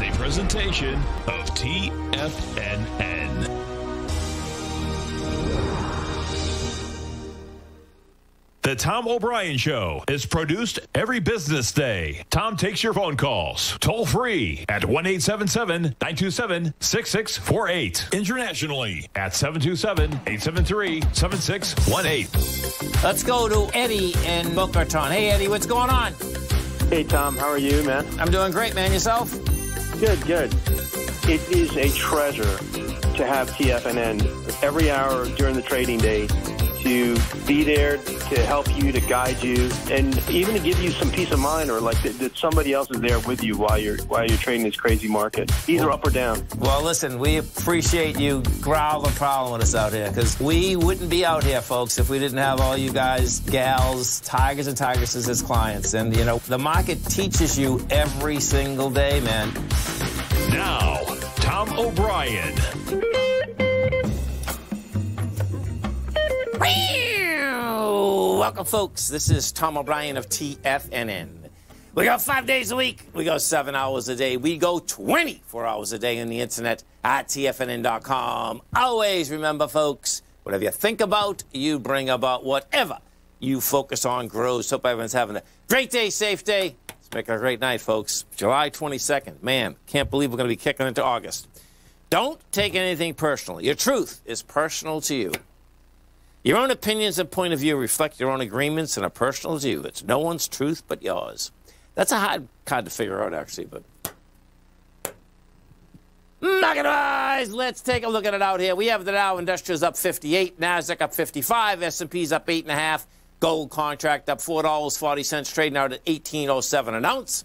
is a presentation of TFNN. The Tom O'Brien Show is produced every business day. Tom takes your phone calls toll free at 1 877 927 6648. Internationally at 727 873 7618. Let's go to Eddie in Boca Raton. Hey, Eddie, what's going on? Hey, Tom, how are you, man? I'm doing great, man. Yourself? Good, good. It is a treasure to have TFNN every hour during the trading day to be there to help you, to guide you, and even to give you some peace of mind, or like that, that somebody else is there with you while you're while you're trading this crazy market, either up or down. Well, listen, we appreciate you growling problem with us out here because we wouldn't be out here, folks, if we didn't have all you guys, gals, tigers and tigresses as clients. And you know, the market teaches you every single day, man. Now, Tom O'Brien. Welcome, folks. This is Tom O'Brien of TFNN. We go five days a week. We go seven hours a day. We go 24 hours a day on the internet at TFNN.com. Always remember, folks, whatever you think about, you bring about whatever you focus on grows. Hope everyone's having a great day, safe day. Let's make it a great night, folks. July 22nd. Man, can't believe we're going to be kicking into August. Don't take anything personally. Your truth is personal to you. Your own opinions and point of view reflect your own agreements and a personal view. It's no one's truth but yours. That's a hard card to figure out, actually, but. Wise, let's take a look at it out here. We have the Dow Industrials up 58, Nasdaq up 55, S&P's up eight and a half, gold contract up four dollars forty cents, trading out at 18.07 an ounce.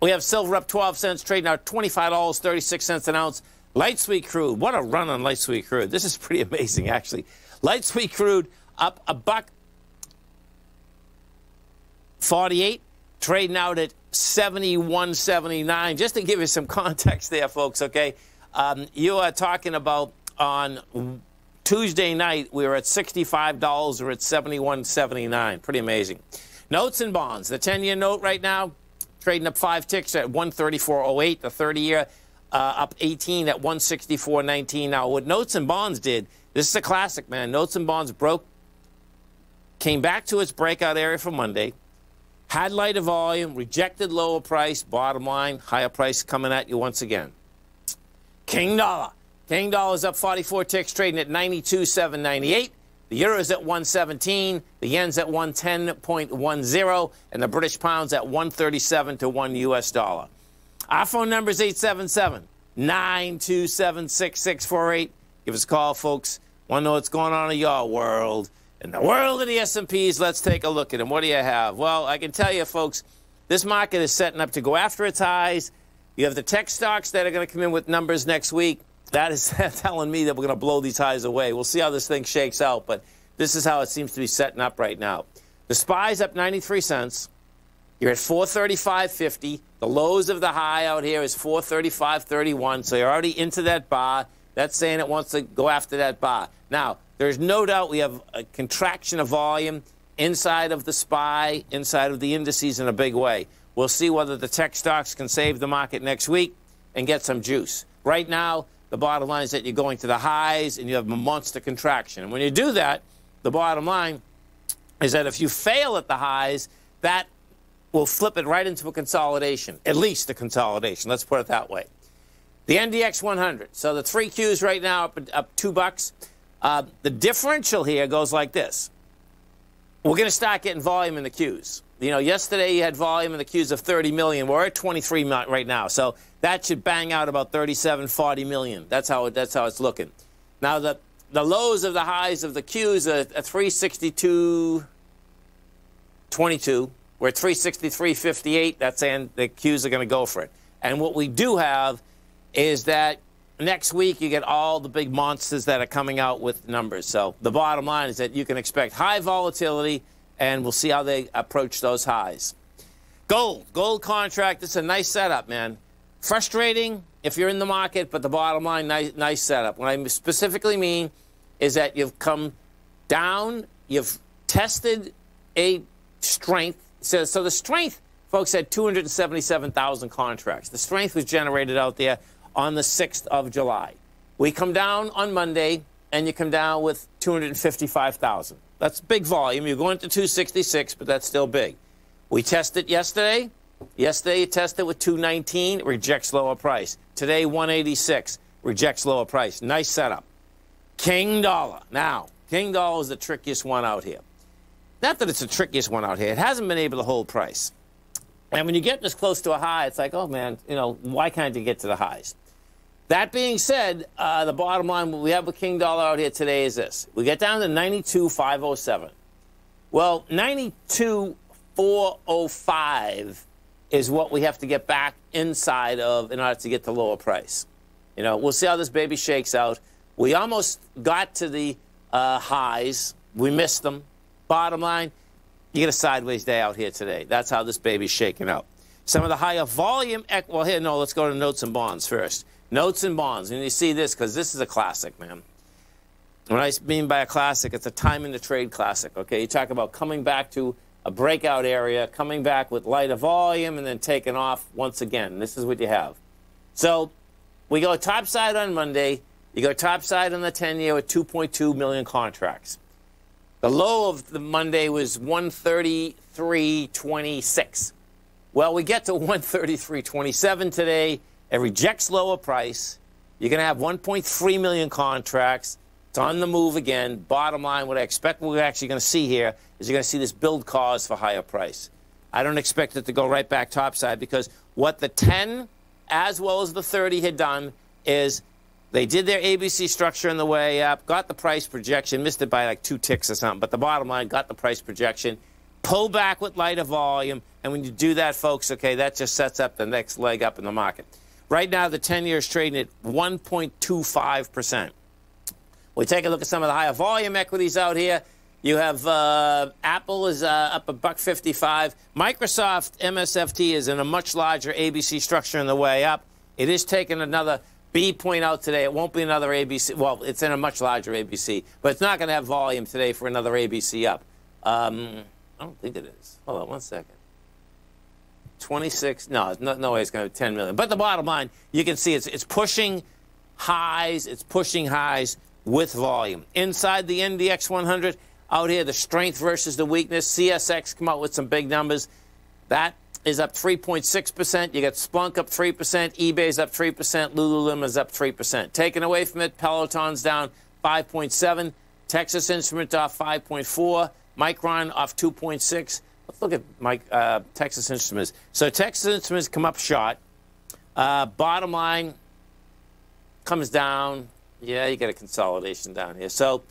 We have silver up 12 cents, trading out $25.36 an ounce. Light sweet crude, what a run on light sweet crude. This is pretty amazing, actually. Light sweet crude up a buck 48, trading out at 71.79. Just to give you some context there, folks, okay? Um, you are talking about on Tuesday night, we were at $65, we're at 71.79. Pretty amazing. Notes and bonds. The 10 year note right now, trading up five ticks at 134.08. The 30 year uh, up 18 at 164.19. Now, what notes and bonds did, this is a classic, man. Notes and bonds broke, came back to its breakout area for Monday, had lighter volume, rejected lower price, bottom line, higher price coming at you once again. King dollar. King dollar is up 44 ticks, trading at 92.798. The euro is at 117, the yen's at 110.10, and the British pound's at 137 to 1 US dollar. Our phone number is 877 927 6648. Give us a call, folks. Want to know what's going on in your world? In the world of the S&Ps, let's take a look at them. What do you have? Well, I can tell you, folks, this market is setting up to go after its highs. You have the tech stocks that are going to come in with numbers next week. That is telling me that we're going to blow these highs away. We'll see how this thing shakes out, but this is how it seems to be setting up right now. The SPY's up 93 cents. You're at 435.50. The lows of the high out here is 435.31, so you're already into that bar. That's saying it wants to go after that bar. Now, there's no doubt we have a contraction of volume inside of the SPY, inside of the indices in a big way. We'll see whether the tech stocks can save the market next week and get some juice. Right now, the bottom line is that you're going to the highs and you have a monster contraction. And when you do that, the bottom line is that if you fail at the highs, that will flip it right into a consolidation, at least a consolidation. Let's put it that way. The NDX 100. So the three Qs right now up, up two bucks. Uh, the differential here goes like this. We're going to start getting volume in the Qs. You know, yesterday you had volume in the Qs of 30 million. We're at 23 right now. So that should bang out about 37, 40 million. That's how, it, that's how it's looking. Now, the, the lows of the highs of the Qs are, are 362, 22. We're at 363.58. That's saying the Qs are going to go for it. And what we do have is that next week you get all the big monsters that are coming out with numbers. So the bottom line is that you can expect high volatility, and we'll see how they approach those highs. Gold, gold contract. It's a nice setup, man. Frustrating if you're in the market, but the bottom line, nice, nice setup. What I specifically mean is that you've come down, you've tested a strength. So, so the strength folks had 277,000 contracts. The strength was generated out there on the 6th of July. We come down on Monday, and you come down with 255,000. That's big volume. You're going to 266, but that's still big. We tested yesterday. Yesterday, you tested with 219, rejects lower price. Today, 186, rejects lower price. Nice setup. King dollar. Now, King dollar is the trickiest one out here. Not that it's the trickiest one out here. It hasn't been able to hold price. And when you get this close to a high, it's like, oh man, you know, why can't you get to the highs? That being said, uh, the bottom line, we have with King Dollar out here today is this. We get down to 92,507. Well, 92,405 is what we have to get back inside of in order to get the lower price. You know, we'll see how this baby shakes out. We almost got to the uh, highs. We missed them. Bottom line, you get a sideways day out here today. That's how this baby's shaking out. Some of the higher volume, well, here, no, let's go to notes and bonds first. Notes and bonds. And you see this because this is a classic, man. What I mean by a classic, it's a time in the trade classic, okay? You talk about coming back to a breakout area, coming back with lighter volume, and then taking off once again. This is what you have. So we go topside on Monday. You go topside on the 10 year with 2.2 million contracts. The low of the Monday was 133.26. Well, we get to 133.27 today. It rejects lower price. You're going to have 1.3 million contracts. It's on the move again. Bottom line, what I expect we're actually going to see here is you're going to see this build cause for higher price. I don't expect it to go right back topside because what the 10 as well as the 30 had done is they did their ABC structure on the way up, got the price projection, missed it by like two ticks or something, but the bottom line got the price projection, pull back with lighter volume, and when you do that, folks, okay, that just sets up the next leg up in the market. Right now, the 10 year is trading at 1.25%. We take a look at some of the higher volume equities out here. You have uh, Apple is uh, up a buck 55. Microsoft MSFT is in a much larger ABC structure on the way up. It is taking another B point out today. It won't be another ABC. Well, it's in a much larger ABC, but it's not going to have volume today for another ABC up. Um, I don't think it is. Hold on one second. 26. No, no, no way it's going to be 10 million. But the bottom line, you can see it's, it's pushing highs. It's pushing highs with volume. Inside the NDX 100, out here, the strength versus the weakness. CSX come out with some big numbers. That is up 3.6%. You got Splunk up 3%. eBay's up 3%. Lululemon is up 3%. Taken away from it, Peloton's down 5.7. Texas Instrument off 5.4. Micron off 2.6. Let's look at my uh, Texas Instruments. So Texas Instruments come up short. Uh, bottom line comes down. Yeah, you get a consolidation down here. So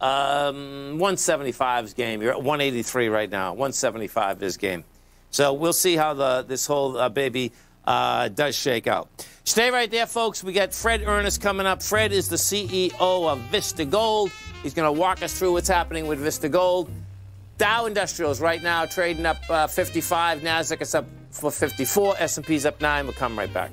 um, 175 game. You're at 183 right now. 175 is game. So we'll see how the this whole uh, baby uh, does shake out. Stay right there, folks. We got Fred Ernest coming up. Fred is the CEO of Vista Gold. He's going to walk us through what's happening with Vista Gold. Dow Industrials right now trading up uh, 55. Nasdaq is up for 54. S&P's up 9. We'll come right back.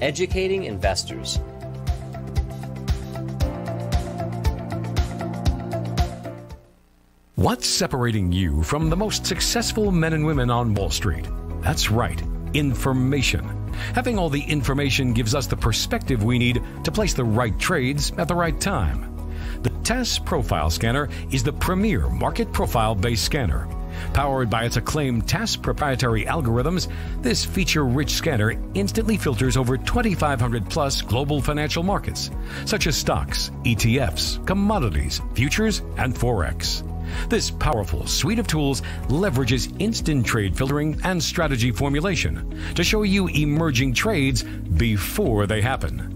educating investors. What's separating you from the most successful men and women on Wall Street? That's right, information. Having all the information gives us the perspective we need to place the right trades at the right time. The TAS Profile Scanner is the premier market profile based scanner. Powered by its acclaimed TAS proprietary algorithms, this feature rich scanner instantly filters over 2,500 plus global financial markets, such as stocks, ETFs, commodities, futures, and Forex. This powerful suite of tools leverages instant trade filtering and strategy formulation to show you emerging trades before they happen.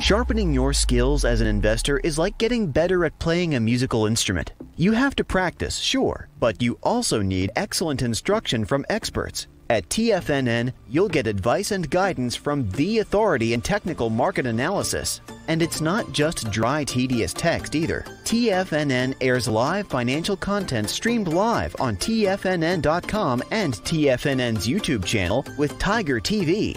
Sharpening your skills as an investor is like getting better at playing a musical instrument. You have to practice, sure, but you also need excellent instruction from experts. At TFNN, you'll get advice and guidance from the authority in technical market analysis. And it's not just dry, tedious text either. TFNN airs live financial content streamed live on TFNN.com and TFNN's YouTube channel with Tiger TV,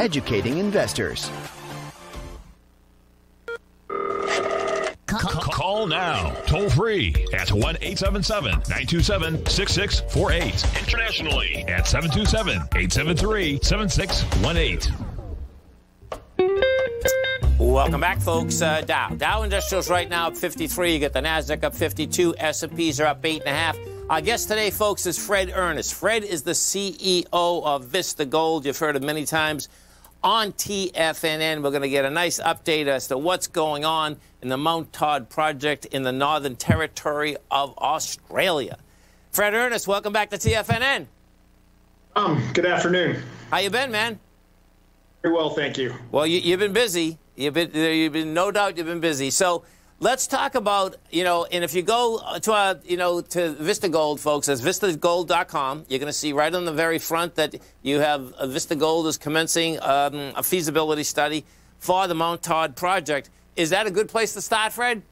educating investors. Call now, toll free at 1 877 927 6648. Internationally at 727 873 7618. Welcome back, folks. Uh, Dow. Dow Industrials right now up 53. You get the Nasdaq up 52. S&Ps are up eight and a half. Our guest today, folks, is Fred Ernest. Fred is the CEO of Vista Gold. You've heard it many times on TFNN. We're going to get a nice update as to what's going on in the Mount Todd project in the Northern Territory of Australia. Fred Ernest, welcome back to TFNN. Um, good afternoon. How you been, man? Very well, thank you. Well, you, have been busy. You've been, you've been, no doubt, you've been busy. So let's talk about, you know, and if you go to, uh, you know, to Vista Gold, folks, that's vistagold.com. You're going to see right on the very front that you have uh, Vista Gold is commencing um, a feasibility study for the Mount Todd project. Is that a good place to start, Fred?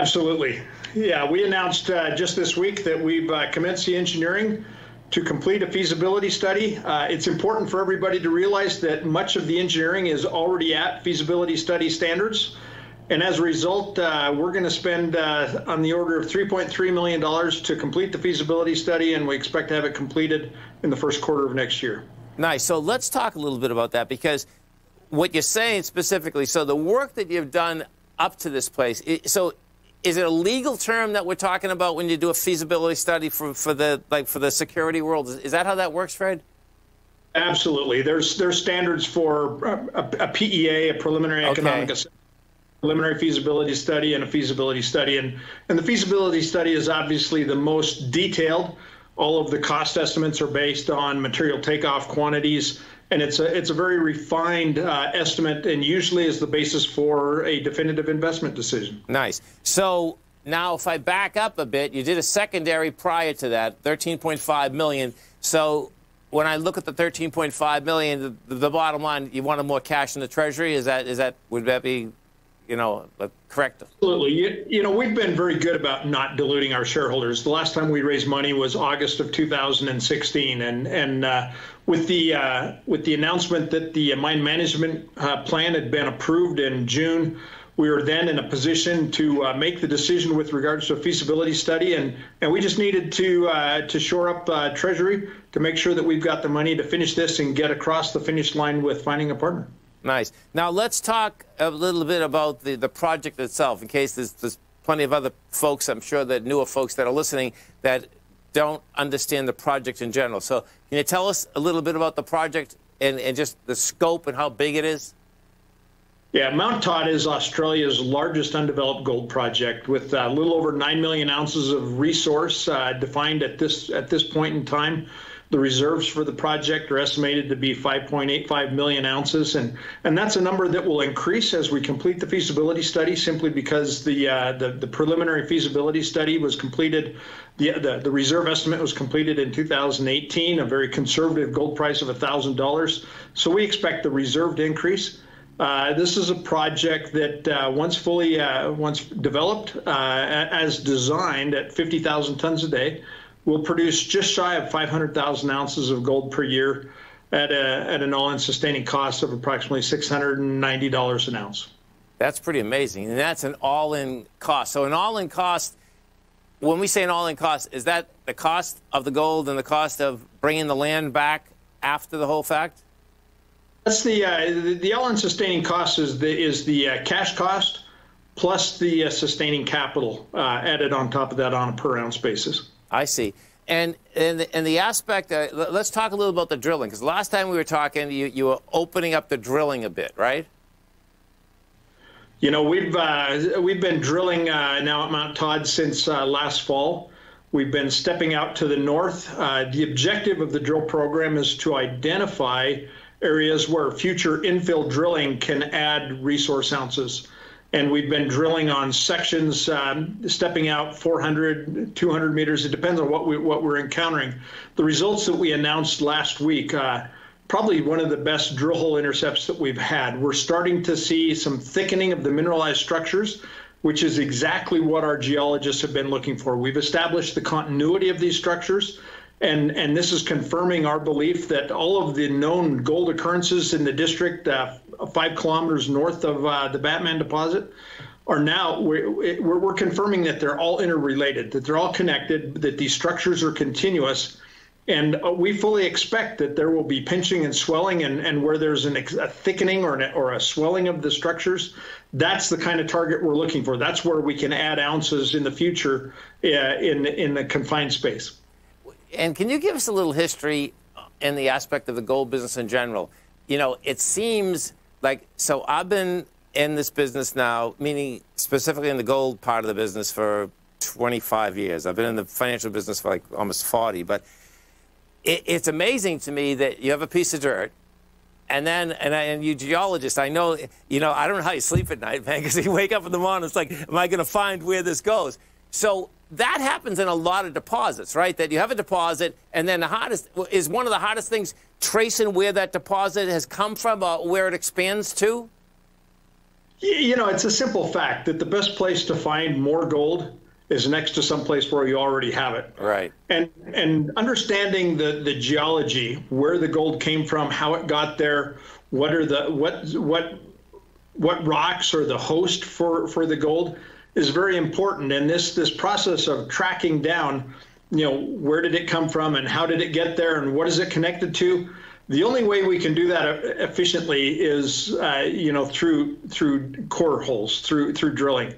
Absolutely. Yeah, we announced uh, just this week that we've uh, commenced the engineering to complete a feasibility study. Uh, it's important for everybody to realize that much of the engineering is already at feasibility study standards. And as a result, uh, we're going to spend uh, on the order of $3.3 million to complete the feasibility study, and we expect to have it completed in the first quarter of next year. Nice. So let's talk a little bit about that because what you're saying specifically, so the work that you've done up to this place, so is it a legal term that we're talking about when you do a feasibility study for, for the like for the security world? Is that how that works, Fred? Absolutely. There's there's standards for a, a PEA, a preliminary economic assessment preliminary feasibility study and a feasibility study. And, and the feasibility study is obviously the most detailed. All of the cost estimates are based on material takeoff quantities, and it's a, it's a very refined uh, estimate and usually is the basis for a definitive investment decision. Nice. So now if I back up a bit, you did a secondary prior to that, 13.5 million. So when I look at the 13.5 million, the, the bottom line, you wanted more cash in the treasury. Is that is that would that be you know, correct. Absolutely. You, you, know, we've been very good about not diluting our shareholders. The last time we raised money was August of 2016, and and uh, with the uh, with the announcement that the mine management uh, plan had been approved in June. We were then in a position to uh, make the decision with regards to a feasibility study, and, and we just needed to uh, to shore up uh, Treasury to make sure that we've got the money to finish this and get across the finish line with finding a partner. Nice. Now let's talk a little bit about the, the project itself, in case there's, there's plenty of other folks, I'm sure that newer folks that are listening that don't understand the project in general. So can you tell us a little bit about the project and, and just the scope and how big it is? Yeah, Mount Todd is Australia's largest undeveloped gold project, with a little over nine million ounces of resource uh, defined at this at this point in time. The reserves for the project are estimated to be 5.85 million ounces, and and that's a number that will increase as we complete the feasibility study, simply because the uh, the, the preliminary feasibility study was completed. The, the, the reserve estimate was completed in 2018, a very conservative gold price of $1,000. So we expect the reserve to increase. Uh, this is a project that, uh, once fully, uh, once developed uh, as designed at 50,000 tons a day, will produce just shy of 500,000 ounces of gold per year at, a, at an all-in sustaining cost of approximately $690 an ounce. That's pretty amazing, and that's an all-in cost. So an all-in cost. When we say an all-in cost, is that the cost of the gold and the cost of bringing the land back after the whole fact? That's the uh, the, the all-in sustaining cost is the is the uh, cash cost plus the uh, sustaining capital uh, added on top of that on a per ounce basis. I see. And and the, and the aspect, uh, let's talk a little about the drilling because last time we were talking, you you were opening up the drilling a bit, right? You know, we've uh, we've been drilling now at Mount Todd since last fall. We've been stepping out to the north. the objective of the drill program is to identify areas where future infill drilling can add resource ounces. And we've been drilling on sections, um, stepping out 400, 200 meters. It depends on what, we, what we're encountering. The results that we announced last week, uh, probably one of the best drill hole intercepts that we've had. We're starting to see some thickening of the mineralized structures, which is exactly what our geologists have been looking for. We've established the continuity of these structures. And, and this is confirming our belief that all of the known gold occurrences in the district, uh, five kilometers north of uh, the Batman deposit, are now we're, we're, confirming that they're all interrelated, that they're all connected, that these structures are continuous. And uh, we fully expect that there will be pinching and swelling, and, and where there's an, a thickening or, an, or a swelling of the structures, that's the kind of target we're looking for. That's where we can add ounces in the future uh, in, in the confined space. And can you give us a little history in the aspect of the gold business in general? You know, it seems like so I've been in this business now, meaning specifically in the gold part of the business for 25 years. I've been in the financial business for like almost 40, but it, it's amazing to me that you have a piece of dirt and then and, I, and you geologists, I know you know I don't know how you sleep at night, man, because you wake up in the morning, it's like, am I going to find where this goes? So that happens in a lot of deposits, right? That you have a deposit, and then the hardest is one of the hardest things tracing where that deposit has come from, or where it expands to. You know, it's a simple fact that the best place to find more gold is next to some place where you already have it. Right. And and understanding the the geology, where the gold came from, how it got there, what are the what what what rocks are the host for for the gold is very important. And this this process of tracking down, you know, where did it come from and how did it get there and what is it connected to? The only way we can do that efficiently is, uh, you know, through through core holes, through through drilling,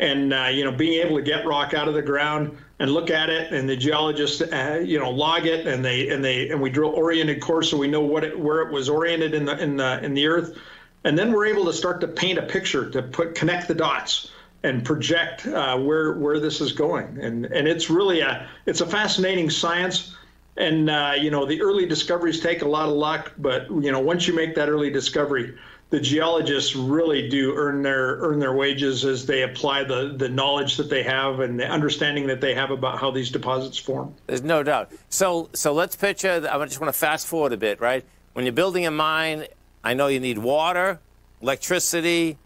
and uh, you know, being able to get rock out of the ground and look at it, and the geologists, uh, you know, log it, and they and they and we drill oriented core so we know what it, where it was oriented in the in the in the earth, and then we're able to start to paint a picture to put connect the dots and project uh, where where this is going. And and it's really a it's a fascinating science. And uh, you know the early discoveries take a lot of luck, but you know once you make that early discovery, the geologists really do earn their earn their wages as they apply the the knowledge that they have and the understanding that they have about how these deposits form. There's no doubt. So so let's picture. I just want to fast forward a bit, right? When you're building a mine, I know you need water, electricity,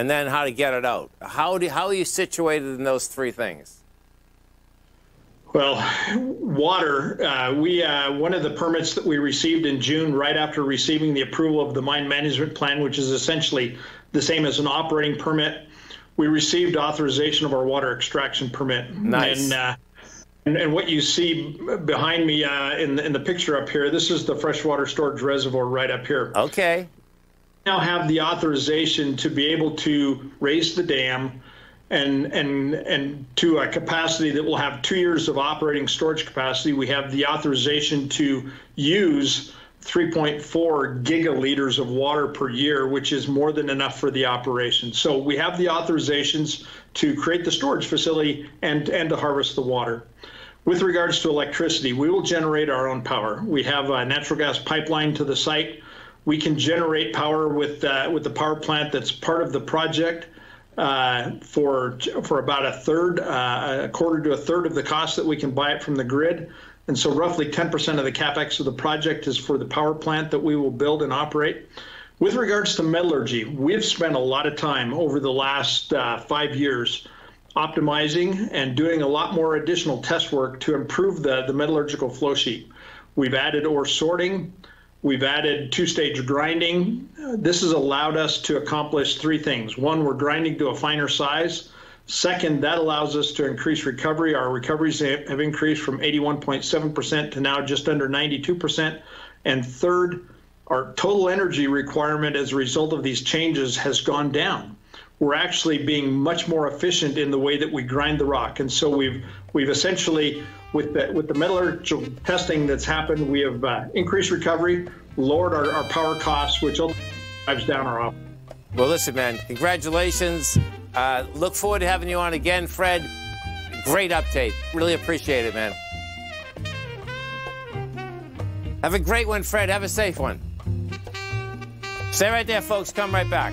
and then how to get it out. How, do, how are you situated in those three things? Well, water. Uh, we uh, one of the permits that we received in June, right after receiving the approval of the mine management plan, which is essentially the same as an operating permit, we received authorization of our water extraction permit. Nice. And, uh, and, and, what you see behind me uh, in, in the picture up here, this is the freshwater storage reservoir right up here. Okay now have the authorization to be able to raise the dam and and and to a capacity that will have two years of operating storage capacity. We have the authorization to use 3.4 gigaliters of water per year, which is more than enough for the operation. So we have the authorizations to create the storage facility and, and to harvest the water. With regards to electricity, we will generate our own power. We have a natural gas pipeline to the site. We can generate power with uh, with the power plant that's part of the project uh, for for about a third, uh, a quarter to a third of the cost that we can buy it from the grid. And so, roughly 10% of the capex of the project is for the power plant that we will build and operate. With regards to metallurgy, we've spent a lot of time over the last uh, five years optimizing and doing a lot more additional test work to improve the, the metallurgical flow sheet. We've added ore sorting, we've added two stage grinding. This has allowed us to accomplish three things. One, we're grinding to a finer size. Second, that allows us to increase recovery. Our recoveries have increased from 81.7% to now just under 92%. And third, our total energy requirement as a result of these changes has gone down we're actually being much more efficient in the way that we grind the rock. And so we've we've essentially with the with the metallurgical testing that's happened, we have uh, increased recovery, lowered our, our power costs, which drives down our op. Well, listen, man, congratulations. Uh, look forward to having you on again, Fred. Great update. Really appreciate it, man. Have a great one, Fred. Have a safe one. Stay right there, folks. Come right back.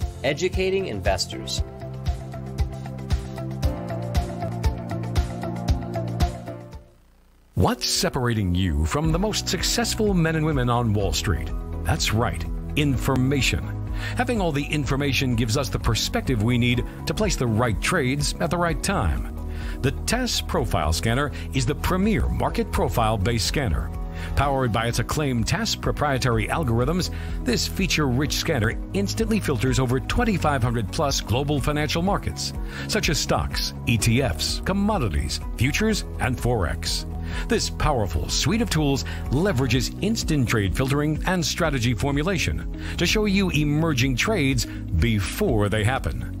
educating investors. What's separating you from the most successful men and women on Wall Street? That's right, information. Having all the information gives us the perspective we need to place the right trades at the right time. The TAS Profile Scanner is the premier market profile based scanner. Powered by its acclaimed TAS proprietary algorithms, this feature rich scanner instantly filters over 2,500 plus global financial markets, such as stocks, ETFs, commodities, futures, and Forex. This powerful suite of tools leverages instant trade filtering and strategy formulation to show you emerging trades before they happen.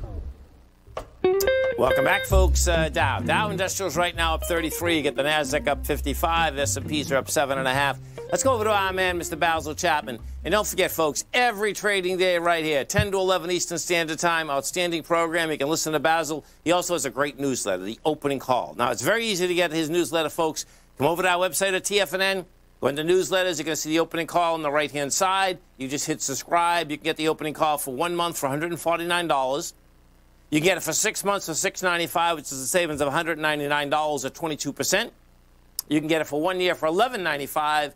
Welcome back, folks. Uh, Dow. Dow Industrials right now up 33. You get the Nasdaq up 55. S&Ps are up seven and a half. Let's go over to our man, Mr. Basil Chapman. And don't forget, folks, every trading day right here, 10 to 11 Eastern Standard Time. Outstanding program. You can listen to Basil. He also has a great newsletter, The Opening Call. Now, it's very easy to get his newsletter, folks. Come over to our website at TFNN. Go into newsletters. You're going to see the opening call on the right hand side. You just hit subscribe. You can get the opening call for one month for $149. You can get it for six months for 695, which is a savings of $199 or 22%. You can get it for one year for 1195,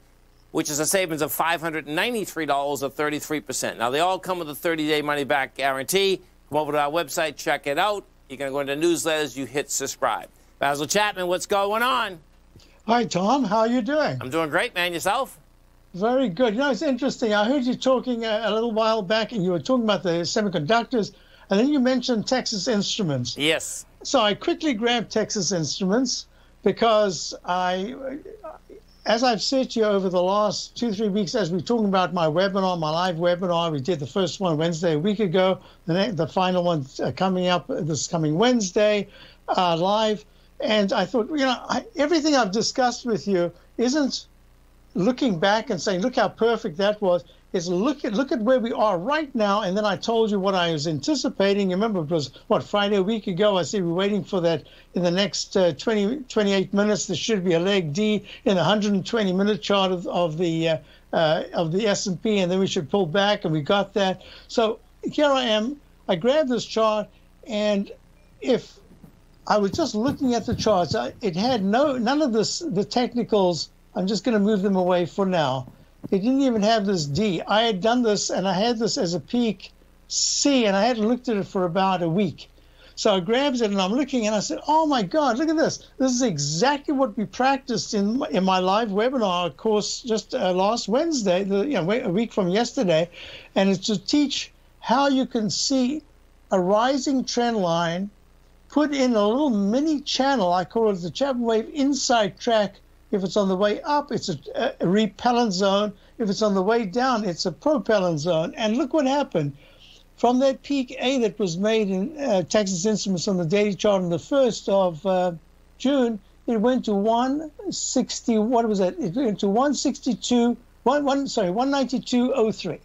which is a savings of $593 or 33%. Now, they all come with a 30 day money back guarantee. Come over to our website, check it out. You're going to go into newsletters, you hit subscribe. Basil Chapman, what's going on? Hi, Tom. How are you doing? I'm doing great, man. Yourself? Very good. You know, it's interesting. I heard you talking a, a little while back, and you were talking about the semiconductors, and then you mentioned Texas Instruments. Yes. So I quickly grabbed Texas Instruments because I, as I've said to you over the last two, three weeks, as we're talking about my webinar, my live webinar, we did the first one Wednesday a week ago, the, next, the final one uh, coming up this coming Wednesday uh, live. And I thought, you know, I, everything I've discussed with you isn't looking back and saying, look how perfect that was. It's look at look at where we are right now. And then I told you what I was anticipating. Remember it was what Friday a week ago. I said we're waiting for that in the next uh, 20, 28 minutes. There should be a leg D in the 120 minute chart of, of the uh, uh, of the S&P, and then we should pull back. And we got that. So here I am. I grabbed this chart, and if I was just looking at the charts. It had no none of this the technicals. I'm just going to move them away for now. It didn't even have this D. I had done this and I had this as a peak C, and I hadn't looked at it for about a week. So I grabbed it and I'm looking and I said, "Oh my God, look at this! This is exactly what we practiced in in my live webinar course just uh, last Wednesday, the, you know, a week from yesterday, and it's to teach how you can see a rising trend line." put in a little mini channel. I call it the Chapman Wave inside track. If it's on the way up, it's a, a repellent zone. If it's on the way down, it's a propellant zone. And look what happened. From that peak A that was made in uh, Texas Instruments on the daily chart on the 1st of uh, June, it went to 160, what was that? It went to 162, one, one, sorry, 192.03.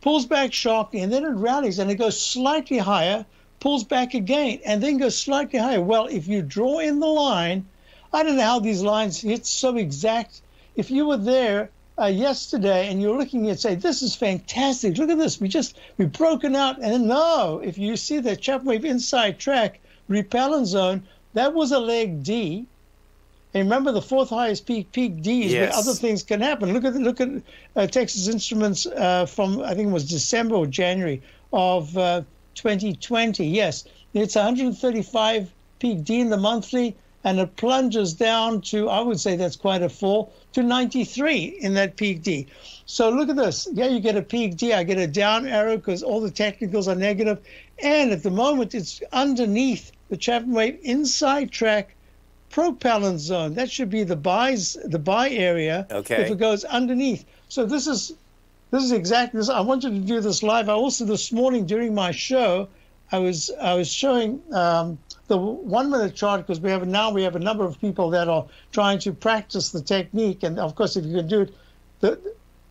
Pulls back sharply and then it rallies and it goes slightly higher pulls back again, and then goes slightly higher. Well, if you draw in the line, I don't know how these lines hit so exact. If you were there uh, yesterday and you're looking at say, this is fantastic. Look at this. We just we've broken out. And no, if you see the Chapman Wave inside track repellent zone, that was a leg D. And remember, the fourth highest peak, peak D, is yes. where other things can happen. Look at look at uh, Texas Instruments uh, from I think it was December or January of uh, 2020. Yes, it's 135 peak D in the monthly, and it plunges down to, I would say that's quite a fall, to 93 in that peak D. So look at this. Yeah, you get a peak D. I get a down arrow because all the technicals are negative. And at the moment, it's underneath the Chapman Wave inside track propellant zone. That should be the buys, the buy area. Okay. If it goes underneath. So this is this is exactly this. I wanted to do this live. I also this morning during my show, I was I was showing um, the one minute chart because we have now we have a number of people that are trying to practice the technique, and of course, if you can do it, the,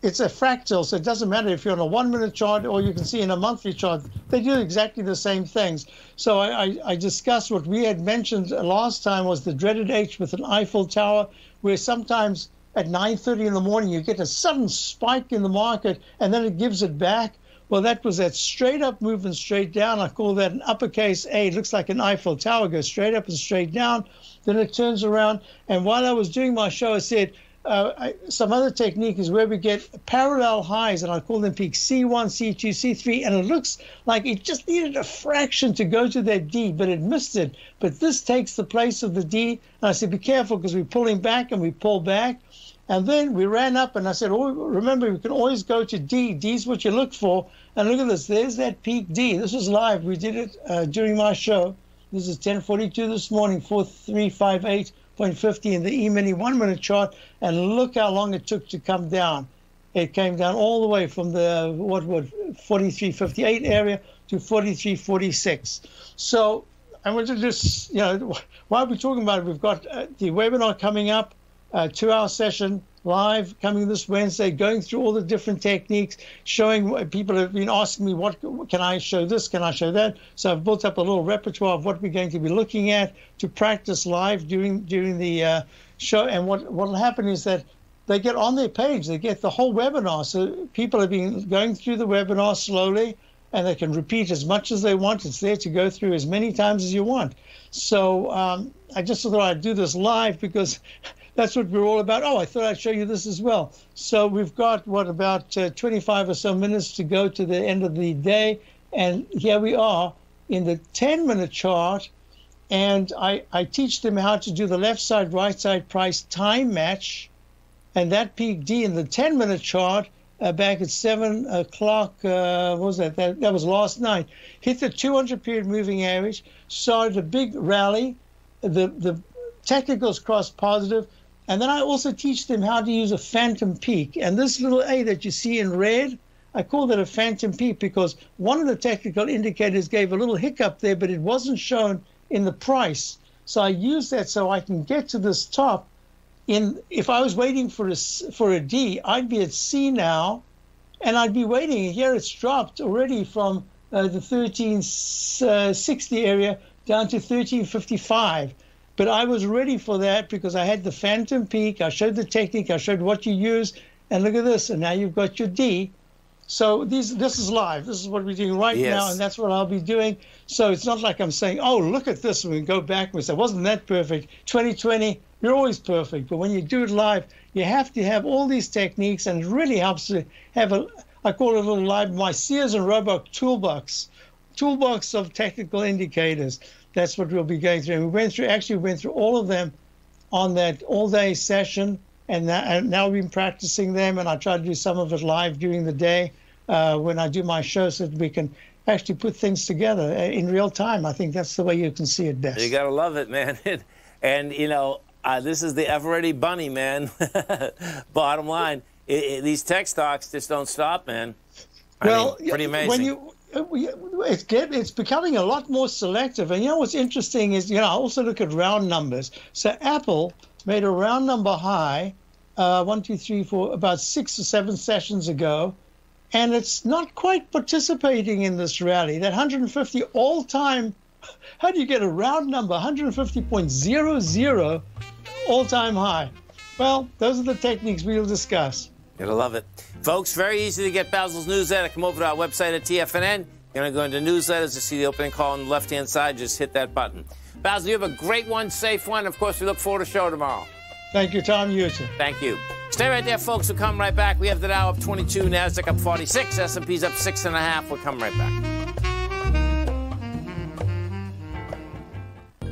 it's a fractal, so it doesn't matter if you're on a one minute chart or you can see in a monthly chart. They do exactly the same things. So I, I, I discussed what we had mentioned last time was the dreaded H with an Eiffel Tower, where sometimes at 9.30 in the morning, you get a sudden spike in the market and then it gives it back. Well, that was that straight up movement straight down. I call that an uppercase A. It looks like an Eiffel Tower, goes straight up and straight down. Then it turns around. And while I was doing my show, I said, uh, I, some other technique is where we get parallel highs, and I call them peaks C1, C2, C3, and it looks like it just needed a fraction to go to that D, but it missed it. But this takes the place of the D, and I said, be careful because we're pulling back and we pull back. And then we ran up and I said, oh, remember, we can always go to D. D is what you look for. And look at this. There's that peak D. This was live. We did it uh, during my show. This is 1042 this morning, 4358.50 in the E-mini one-minute chart. And look how long it took to come down. It came down all the way from the, what would, 4358 area to 4346. So I want to just, you know, while we're talking about it, we've got uh, the webinar coming up, uh, two-hour session live coming this Wednesday, going through all the different techniques, showing what people have been asking me, what can I show this? Can I show that? So I've built up a little repertoire of what we're going to be looking at to practice live during during the uh, show. And what what will happen is that they get on their page, they get the whole webinar. So people have been going through the webinar slowly and they can repeat as much as they want. It's there to go through as many times as you want. So um, I just thought I'd do this live because that's what we're all about. Oh, I thought I'd show you this as well. So we've got, what, about uh, 25 or so minutes to go to the end of the day. And here we are in the 10 minute chart. And I, I teach them how to do the left side, right side price time match. And that peak D in the 10 minute chart uh, back at seven o'clock. Uh, was that? that? That was last night. Hit the 200 period moving average. Started a big rally. The the technicals crossed positive, and then I also teach them how to use a phantom peak. And this little A that you see in red, I call that a phantom peak because one of the technical indicators gave a little hiccup there, but it wasn't shown in the price. So I use that so I can get to this top in if I was waiting for a for a D, I'd be at C now, and I'd be waiting. Here it's dropped already from uh, the 1360 area down to 1355. But I was ready for that because I had the phantom peak. I showed the technique. I showed what you use, and look at this. And now you've got your D. So these this is live. This is what we're doing right yes. now, and that's what I'll be doing. So it's not like I'm saying, "Oh, look at this," and we go back and say, "Wasn't that perfect?" 2020 you're always perfect. But when you do it live, you have to have all these techniques, and it really helps to have a, I call it a little live, my Sears and Roebuck toolbox, toolbox of technical indicators. That's what we'll be going through. And we went through, actually, we went through all of them on that all day session. And, that, and now we've been practicing them, and I try to do some of it live during the day uh, when I do my show so that we can actually put things together uh, in real time. I think that's the way you can see it best. You got to love it, man. and, you know, uh, this is the ever ready bunny, man. Bottom line, it, it, these tech stocks just don't stop, man. I well, mean, pretty amazing. When you, it's, get, it's becoming a lot more selective. And you know what's interesting is, you know, I also look at round numbers. So Apple made a round number high, uh, one, two, three, four, about six or seven sessions ago, and it's not quite participating in this rally. That 150 all-time, how do you get a round number, 150.00 all-time high. Well, those are the techniques we'll discuss. Gonna love it. Folks, very easy to get Basil's newsletter. Come over to our website at TFNN. You're gonna go into newsletters to see the opening call on the left-hand side. Just hit that button. Basil, you have a great one, safe one. Of course, we look forward to the show tomorrow. Thank you, Tom. You too. Thank you. Stay right there, folks. We'll come right back. We have the Dow up 22, Nasdaq up 46, S&P's up six and a half. We'll come right back.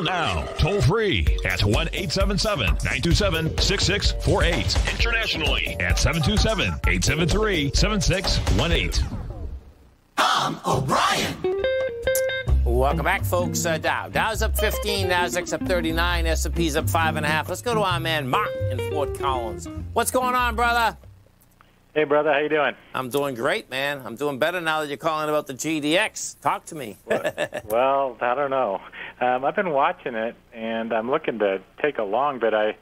Call now, toll free at 1 877 927 6648. Internationally at 727 873 7618. Tom O'Brien. Welcome back, folks. Uh, Dow. Dow's up 15, Nasdaq's up 39, S&P's up 5.5. Let's go to our man Mark in Fort Collins. What's going on, brother? Hey, brother, how you doing? I'm doing great, man. I'm doing better now that you're calling about the GDX. Talk to me. well, I don't know. Um, I've been watching it, and I'm looking to take a long, but I,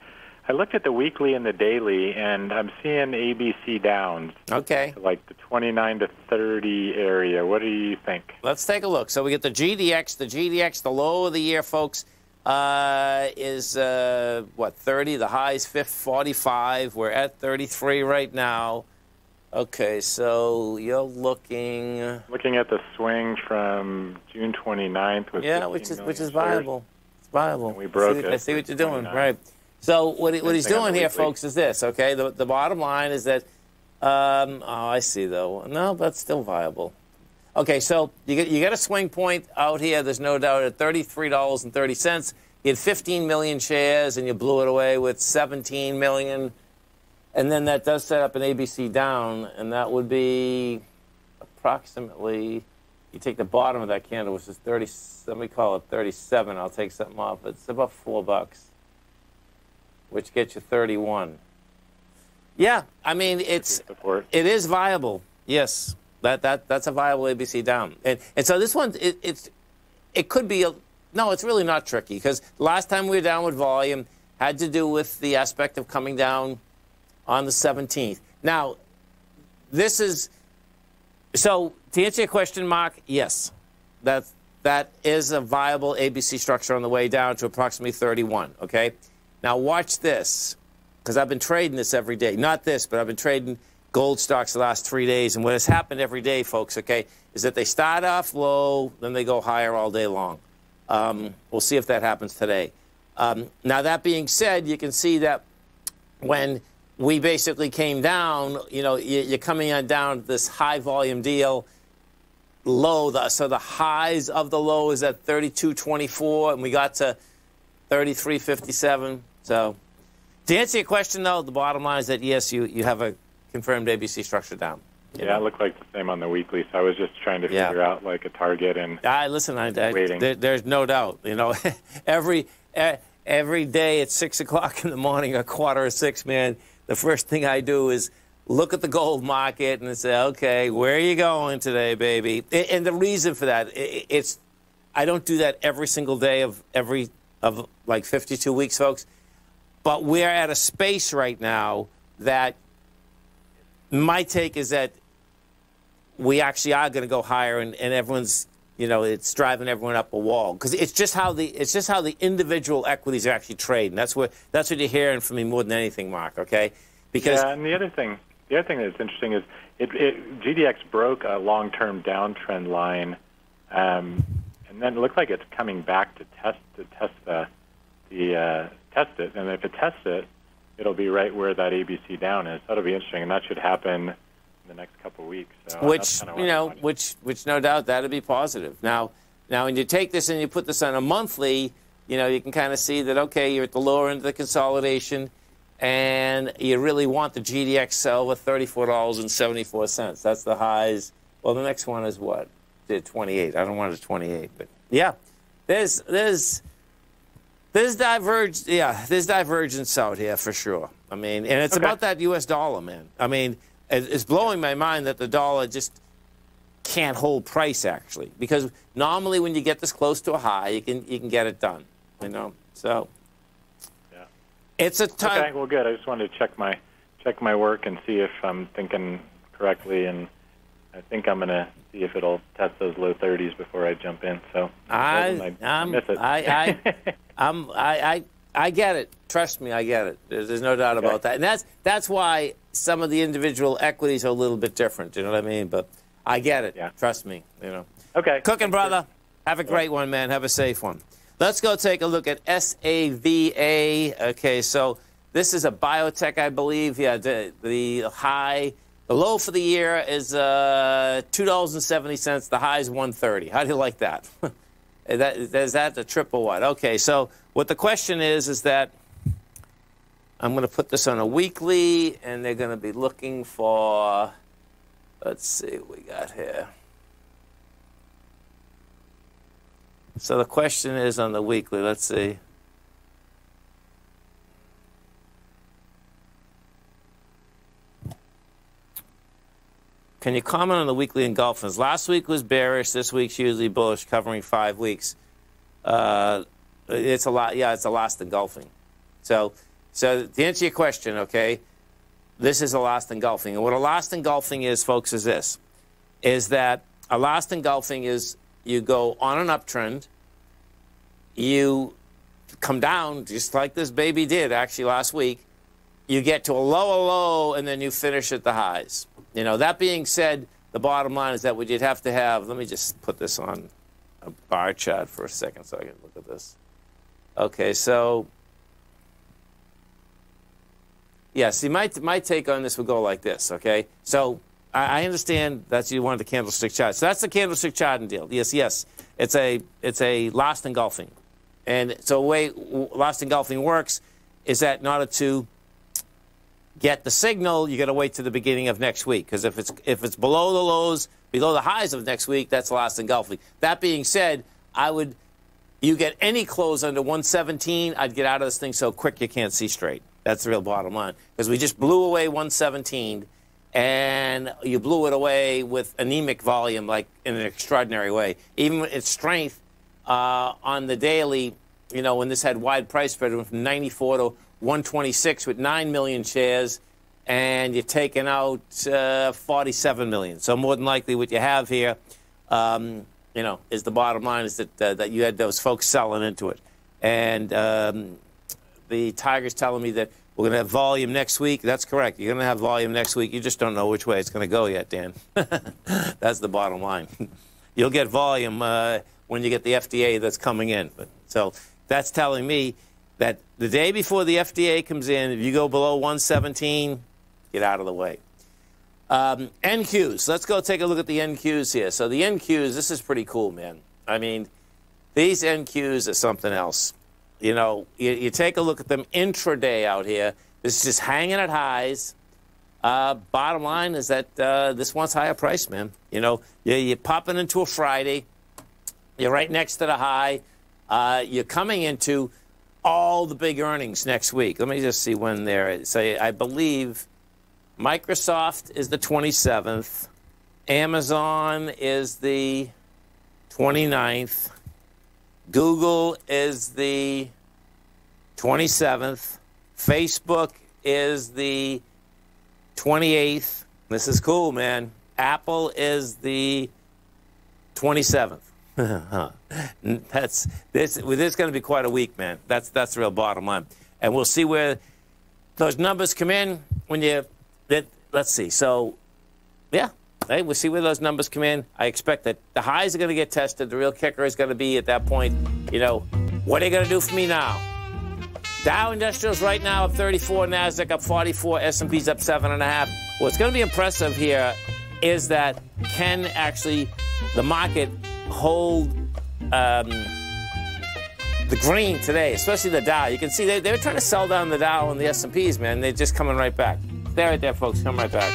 I looked at the weekly and the daily, and I'm seeing ABC downs. Okay. Like the 29 to 30 area. What do you think? Let's take a look. So we get the GDX. The GDX, the low of the year, folks, uh, is uh, what 30. The high is 45. We're at 33 right now. Okay, so you're looking. Looking at the swing from June 29th. With yeah, which is which is viable. It's viable. And we broke see, it. I see what you're doing, right? So what, he, what he's doing here, folks, is this. Okay, the the bottom line is that. Um, oh, I see though. No, that's still viable. Okay, so you get you get a swing point out here. There's no doubt at thirty-three dollars and thirty cents. You had 15 million shares, and you blew it away with 17 million. And then that does set up an ABC down, and that would be approximately. You take the bottom of that candle, which is 30. Let me call it 37. I'll take something off. It's about four bucks, which gets you 31. Yeah, I mean it's it is viable. Yes, that that that's a viable ABC down, and and so this one it, it's it could be a no. It's really not tricky because last time we were down with volume had to do with the aspect of coming down on the 17th. Now, this is so to answer your question, Mark. Yes, that that is a viable ABC structure on the way down to approximately 31. Okay, now watch this because I've been trading this every day. Not this, but I've been trading gold stocks the last three days. And what has happened every day, folks, okay, is that they start off low, then they go higher all day long. Um, we'll see if that happens today. Um, now, that being said, you can see that when we basically came down, you know, you- you're coming on down this high volume deal, low. The, so the highs of the low is at 32.24, and we got to 33.57. So to answer your question, though, the bottom line is that yes, you, you have a confirmed ABC structure down. Yeah, it looked like the same on the weekly, so I was just trying to Yeah. figure out like a target and. I listen. I, I Waiting. there, there's no doubt. You know, every every day at six o'clock in the morning, a quarter of six, man. The first thing I do is look at the gold market and say, okay, where are you going today, baby? And the reason for that, it's I don't do that every single day of every of like 52 weeks, folks. But we're at a space right now that my take is that we actually are going to go higher, and, and everyone's, you know, it's driving everyone up a wall because it's just how the it's just how the individual equities are actually trading. That's what that's what you're hearing from me more than anything, Mark. Okay, because yeah, and the other thing, the other thing that's interesting is it, it GDX broke a long-term downtrend line, um, and then it looks like it's coming back to test to test the the uh, test it, and if it tests it, it'll be right where that ABC down is. That'll be interesting, and that should happen the next couple of weeks. So which you know, which which no doubt that'll be positive. Now, now when you take this and you put this on a monthly, you know, you can kind of see that okay, you're at the lower end of the consolidation, and you really want the GDX sell with thirty-four dollars and seventy-four cents. That's the highs. Well, the next one is what? The twenty-eight. I don't want it twenty-eight, but yeah, there's there's there's diverge, yeah, there's divergence out here for sure. I mean, and it's okay. about that U.S. dollar, man. I mean, it's blowing my mind that the dollar just can't hold price actually, because normally when you get this close to a high, you can you can get it done, you know. So, yeah, it's a time. Okay, well, good. I just wanted to check my check my work and see if I'm thinking correctly, and I think I'm gonna see if it'll test those low 30s before I jump in. So I, I, I'm, I, I, I'm, I, I, I get it. Trust me, I get it. There's, there's no doubt okay. about that. And that's that's why some of the individual equities are a little bit different. You know what I mean? But I get it. Yeah. Trust me. You know. Okay. Cooking, brother. Have a great one, man. Have a safe one. Let's go take a look at SAVA. Okay, so this is a biotech, I believe. Yeah, the, the high the low for the year is uh, $2.70. The high is 130 How do you like that? that is that the triple what? Okay, so what the question is is that I'm going to put this on a weekly, and they're going to be looking for, let's see what we got here. So the question is on the weekly, let's see. Can you comment on the weekly engulfings? Last week was bearish. This week's usually bullish, covering five weeks. Uh, it's a lot. Yeah, it's a last engulfing. So, so to answer your question, okay, this is a last engulfing. And what a last engulfing is, folks, is this: is that a last engulfing is you go on an uptrend, you come down just like this baby did actually last week. You get to a lower low, and then you finish at the highs. You know, that being said, the bottom line is that you'd have to have, let me just put this on a bar chart for a second so I can look at this. Okay, so, yeah, see, my, my take on this would go like this, okay? So I, I understand that you wanted the candlestick chart. So that's the candlestick charting deal. Yes, yes. It's a, it's a last engulfing. And so the way last engulfing works is that in order to get the signal, you got to wait to the beginning of next week because if it's if it's below the lows, below the highs of next week, that's last engulfing. That being said, I would you get any close under 117, I'd get out of this thing so quick you can't see straight. That's the real bottom line because we just blew away 117 and you blew it away with anemic volume like in an extraordinary way. Even its strength uh, on the daily, you know, when this had wide price spread, it went from 94 to 126 with 9 million shares, and you're taking out uh, 47 million. So more than likely, what you have here, um, you know, is the bottom line is that uh, that you had those folks selling into it, and um, the Tigers telling me that we're going to have volume next week. That's correct. You're going to have volume next week. You just don't know which way it's going to go yet, Dan. that's the bottom line. You'll get volume uh, when you get the FDA that's coming in. But, so that's telling me that the day before the FDA comes in, if you go below 117, get out of the way. Um, NQs. Let's go take a look at the NQs here. So the NQs, this is pretty cool, man. I mean, these NQs are something else. You know, you, you take a look at them intraday out here. This is just hanging at highs. Uh, bottom line is that uh, this wants higher price, man. You know, you're, you're, popping into a Friday. You're right next to the high. Uh, you're coming into all the big earnings next week. Let me just see when they're. Say, I believe Microsoft is the 27th, Amazon is the 29th, Google is the 27th, Facebook is the 28th. This is cool, man. Apple is the 27th. that's this. This is going to be quite a week, man. That's that's the real bottom line, and we'll see where those numbers come in when you. That, let's see. So, yeah, hey, we'll see where those numbers come in. I expect that the highs are going to get tested. The real kicker is going to be at that point. You know, what are you going to do for me now? Dow Industrials right now up 34, Nasdaq up 44, S&P's up seven and a half. What's going to be impressive here is that can actually the market hold um, the green today, especially the Dow. You can see they, they were trying to sell down the Dow and the S&Ps, man. They're just coming right back. Stay right there, folks. Come right back.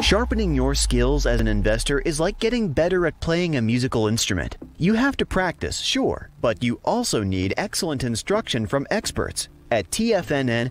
Sharpening your skills as an investor is like getting better at playing a musical instrument. You have to practice, sure, but you also need excellent instruction from experts. At TFNN,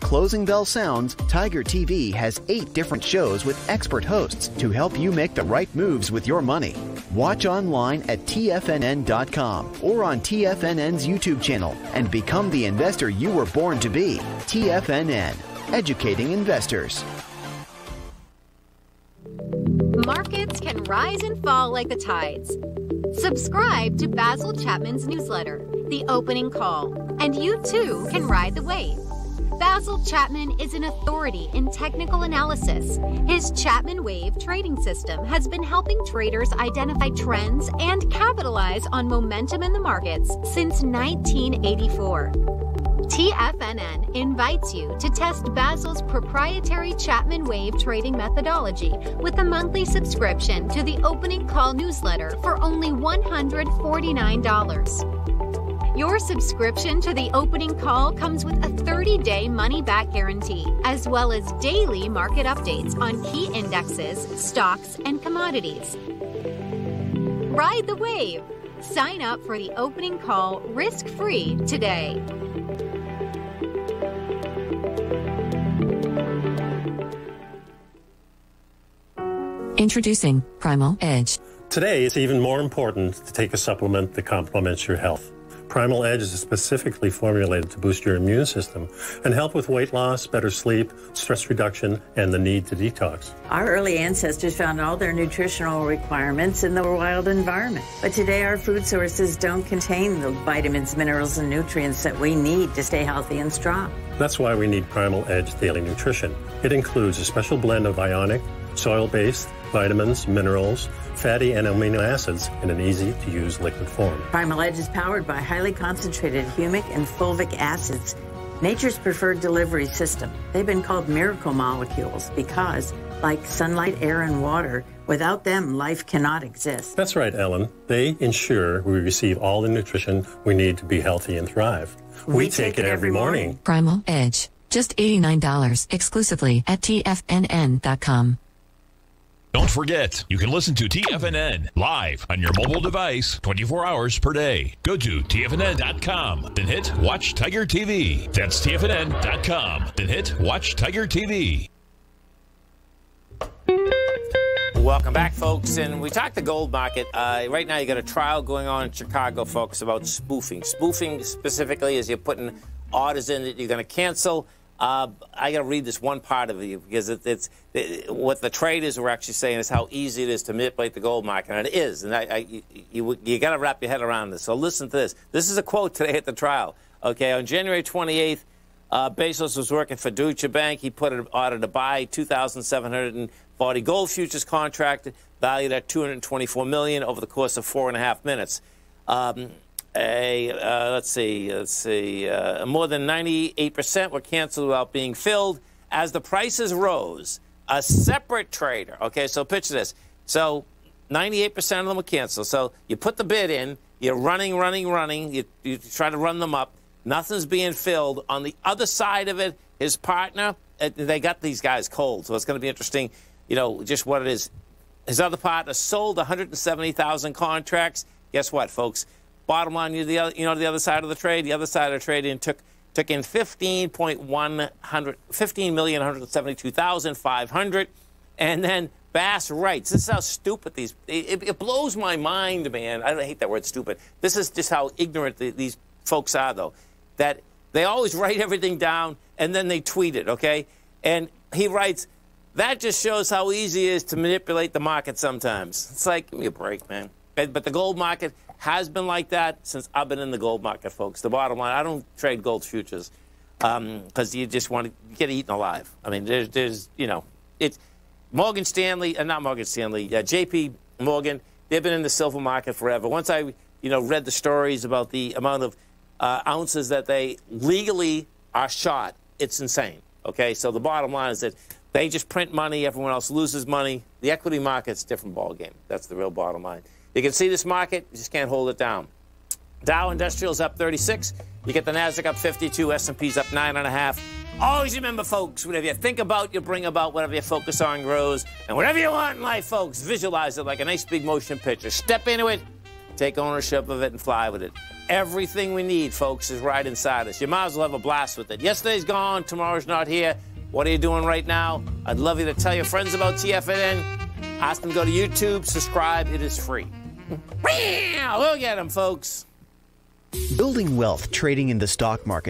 closing bell sounds, Tiger TV has eight different shows with expert hosts to help you make the right moves with your money. Watch online at TFNN.com or on TFNN's YouTube channel and become the investor you were born to be. TFNN, educating investors. Markets can rise and fall like the tides. Subscribe to Basil Chapman's newsletter, The Opening Call, and you too can ride the wave. Basil Chapman is an authority in technical analysis. His Chapman Wave trading system has been helping traders identify trends and capitalize on momentum in the markets since 1984. TFNN invites you to test Basil's proprietary Chapman Wave trading methodology with a monthly subscription to the opening call newsletter for only $149. Your subscription to the opening call comes with a 30 day money back guarantee, as well as daily market updates on key indexes, stocks, and commodities. Ride the wave! Sign up for the opening call risk free today. Introducing Primal Edge. Today, it's even more important to take a supplement that complements your health. Primal Edge is specifically formulated to boost your immune system and help with weight loss, better sleep, stress reduction, and the need to detox. Our early ancestors found all their nutritional requirements in the wild environment. But today, our food sources don't contain the vitamins, minerals, and nutrients that we need to stay healthy and strong. That's why we need Primal Edge Daily Nutrition. It includes a special blend of ionic, soil based vitamins, minerals, fatty and amino acids in an easy to use liquid form. Primal Edge is powered by highly concentrated humic and fulvic acids, nature's preferred delivery system. They've been called miracle molecules because, like sunlight, air, and water, without them, life cannot exist. That's right, Ellen. They ensure we receive all the nutrition we need to be healthy and thrive. We, we take, take, it every morning. morning. Primal Edge. Just $89 exclusively at TFNN.com. Don't forget, you can listen to TFNN live on your mobile device 24 hours per day. Go to TFNN.com, then hit Watch Tiger TV. That's TFNN.com, then hit Watch Tiger TV. Welcome back, folks. And we talked the gold market. Uh, right now, you got a trial going on in Chicago, folks, about spoofing. Spoofing specifically is you're putting orders in that you're going to cancel uh, I got to read this one part of it because it, it's it, what the traders were actually saying is how easy it is to manipulate the gold market, and it is. And I, I, you, you, you got to wrap your head around this. So listen to this. This is a quote today at the trial. Okay, on January 28th, uh, Bases was working for Deutsche Bank. He put an order to buy 2,740 gold futures contract valued at 224 million over the course of four and a half minutes. Um, a uh, let's see, let's see, uh, more than 98% were canceled without being filled. As the prices rose, a separate trader. Okay, so picture this. So 98% of them were canceled. So you put the bid in, you're running, running, running. You, you try to run them up. Nothing's being filled. On the other side of it, his partner, uh, they got these guys cold. So it's going to be interesting, you know, just what it is. His other partner sold 170,000 contracts. Guess what, folks? Bottom line, you, the other, you know, the other side of the trade, the other side of the trade in took took in 15.100 15,172,500 and then Bass writes. This is how stupid these. It, it blows my mind, man. I hate that word, stupid. This is just how ignorant the, these folks are, though. That they always write everything down and then they tweet it. Okay, and he writes. That just shows how easy it is to manipulate the market sometimes. It's like, give me a break, man. But the gold market has been like that since I've been in the gold market, folks. The bottom line, I don't trade gold futures because um, you just want to get eaten alive. I mean, there's, there's you know, it's Morgan Stanley, uh, not Morgan Stanley, uh, J.P. Morgan. They've been in the silver market forever. Once I, you know, read the stories about the amount of uh, ounces that they legally are shot, it's insane. Okay, so the bottom line is that they just print money, everyone else loses money. The equity market's a different ballgame. That's the real bottom line. You can see this market, you just can't hold it down. Dow Industrial's up 36. You get the Nasdaq up 52. S&P's up nine and a half. Always remember, folks, whatever you think about, you bring about. Whatever you focus on grows. And whatever you want in life, folks, visualize it like a nice big motion picture. Step into it, take ownership of it, and fly with it. Everything we need, folks, is right inside us. You might as well have a blast with it. Yesterday's gone. Tomorrow's not here. What are you doing right now? I'd love you to tell your friends about TFNN. Ask them to go to YouTube, subscribe. It is free. We'll get them, folks. Building wealth trading in the stock market